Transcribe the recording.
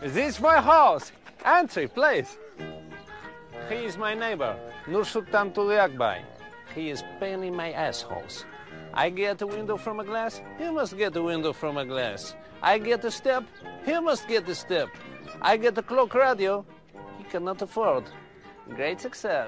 This is my house. Entry, please. He is my neighbor, Nursultan Tulyakbay. He is paining my assholes. I get a window from a glass, he must get a window from a glass. I get a step, he must get a step. I get a clock radio, he cannot afford. Great success.